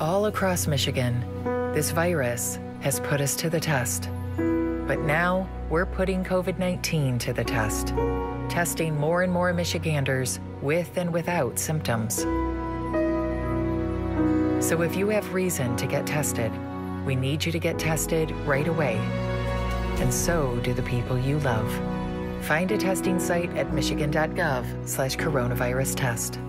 All across Michigan, this virus has put us to the test. But now we're putting COVID 19 to the test, testing more and more Michiganders with and without symptoms. So if you have reason to get tested, we need you to get tested right away. And so do the people you love. Find a testing site at michigan.gov slash coronavirus test.